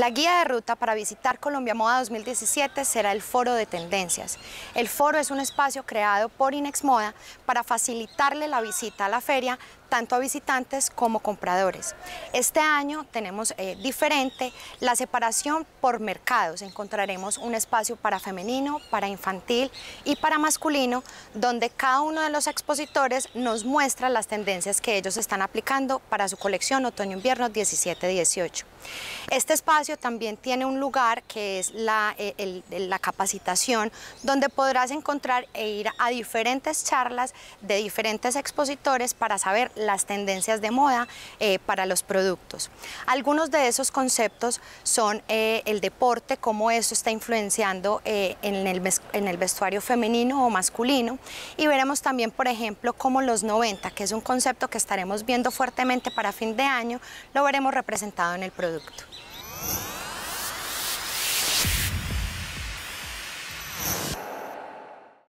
La guía de ruta para visitar Colombia Moda 2017 será el Foro de Tendencias. El foro es un espacio creado por Inex Moda para facilitarle la visita a la feria tanto a visitantes como compradores. Este año tenemos eh, diferente la separación por mercados. Encontraremos un espacio para femenino, para infantil y para masculino, donde cada uno de los expositores nos muestra las tendencias que ellos están aplicando para su colección otoño-invierno 17-18. Este espacio también tiene un lugar que es la, eh, la capacitación, donde podrás encontrar e ir a diferentes charlas de diferentes expositores para saber las tendencias de moda eh, para los productos. Algunos de esos conceptos son eh, el deporte, cómo eso está influenciando en, el, en el vestuario femenino o masculino y veremos también, por ejemplo, cómo los 90, que es un concepto que estaremos viendo fuertemente para fin de año, lo veremos representado en el producto. Bye.